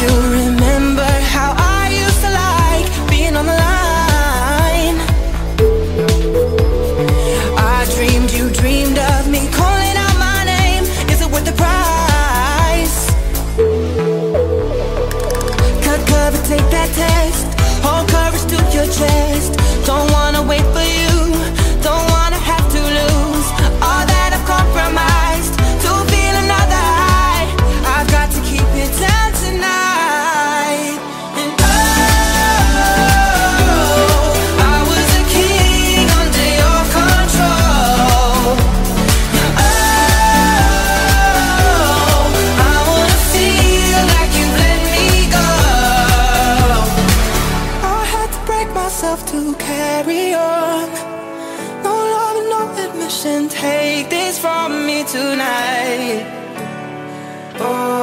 You remember how I used to like being on the line? I dreamed you dreamed of me calling out my name. Is it worth the price? Cut cover, take that test. Hold courage to your chest. myself to carry on. No love, no admission, take this from me tonight. Oh.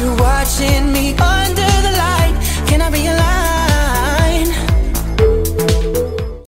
you're watching